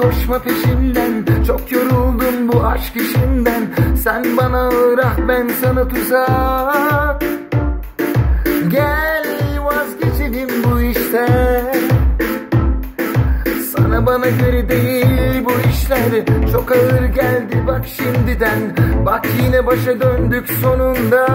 Koşma peşinden. Çok yoruldum bu aşk işinden. Sen bana ırah, ben sana tuzak. Gel vazgeçelim bu işten Sana bana göre değil bu işler. Çok ağır geldi bak şimdiden. Bak yine başa döndük sonunda.